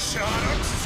Sharks!